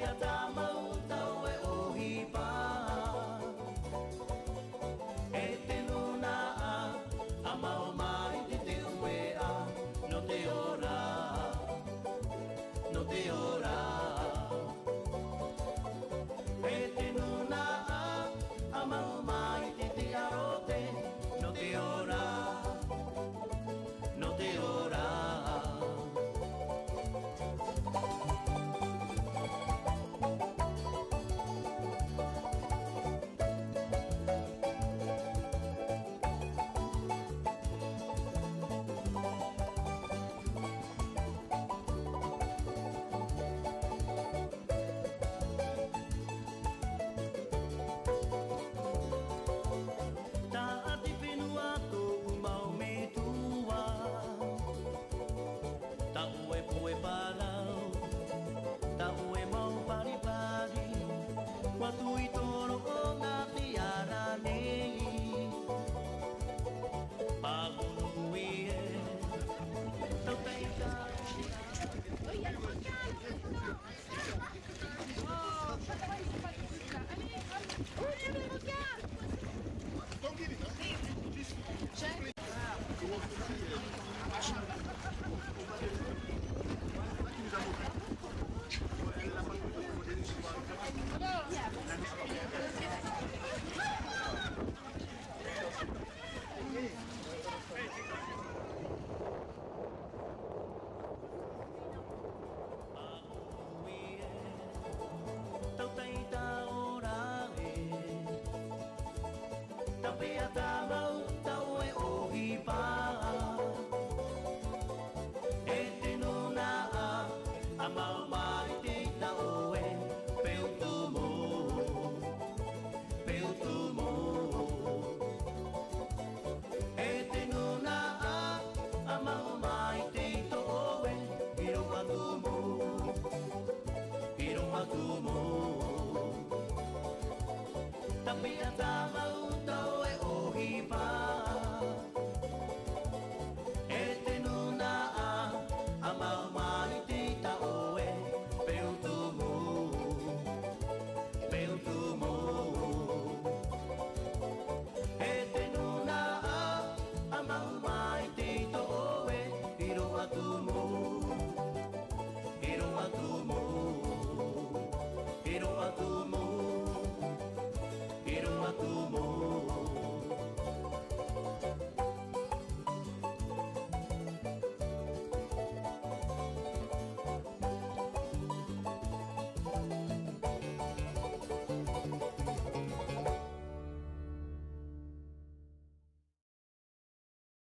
Tapia We are be a.